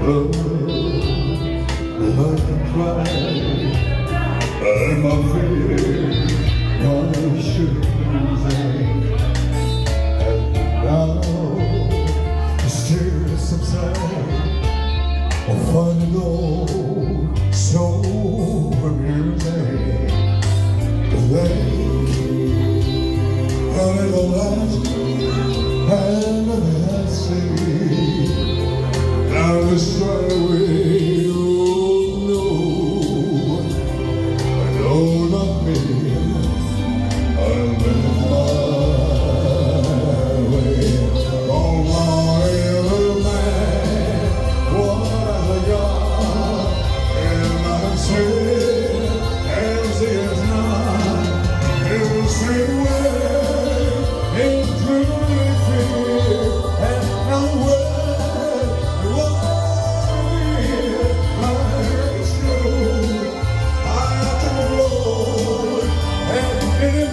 love, love pride I'm afraid my shoes And now, the tears subside I find it all so amusing you. lake, and it all has Now this right away